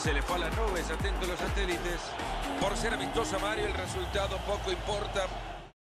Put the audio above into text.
Se le fue a las nubes, atento a los satélites. Por ser amistosa Mario, el resultado poco importa.